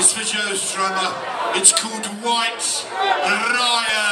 It's for Joe Strummer. It's called White Riot.